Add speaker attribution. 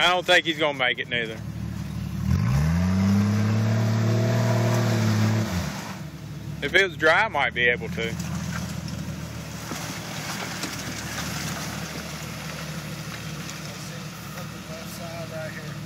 Speaker 1: I don't think he's going to make it neither. If it was dry, I might be able to. Right